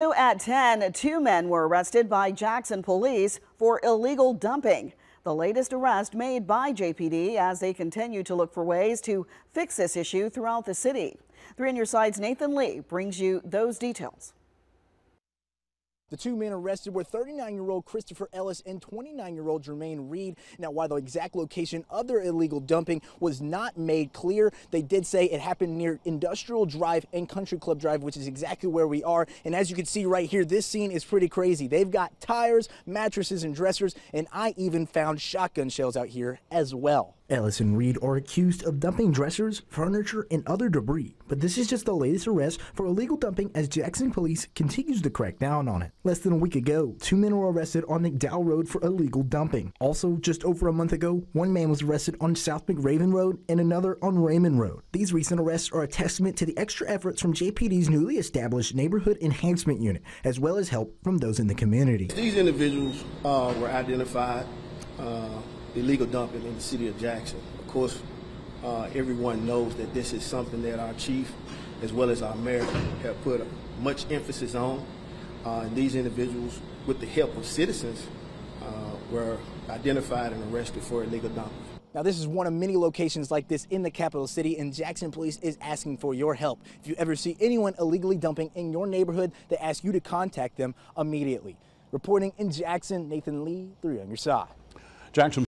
At 10, two men were arrested by Jackson police for illegal dumping. The latest arrest made by JPD as they continue to look for ways to fix this issue throughout the city. 3 on your side's Nathan Lee brings you those details. The two men arrested were 39-year-old Christopher Ellis and 29-year-old Jermaine Reed. Now, while the exact location of their illegal dumping was not made clear, they did say it happened near Industrial Drive and Country Club Drive, which is exactly where we are. And as you can see right here, this scene is pretty crazy. They've got tires, mattresses, and dressers, and I even found shotgun shells out here as well. Ellis and Reed are accused of dumping dressers, furniture, and other debris, but this is just the latest arrest for illegal dumping as Jackson police continues to crack down on it. Less than a week ago, two men were arrested on McDowell Road for illegal dumping. Also, just over a month ago, one man was arrested on South McRaven Road and another on Raymond Road. These recent arrests are a testament to the extra efforts from JPD's newly established Neighborhood Enhancement Unit, as well as help from those in the community. These individuals uh, were identified. Uh, illegal dumping in the city of Jackson. Of course, uh, everyone knows that this is something that our chief, as well as our mayor, have put much emphasis on. Uh, and these individuals, with the help of citizens, uh, were identified and arrested for illegal dumping. Now, this is one of many locations like this in the capital city, and Jackson Police is asking for your help. If you ever see anyone illegally dumping in your neighborhood, they ask you to contact them immediately. Reporting in Jackson, Nathan Lee, 3 on your side. Jackson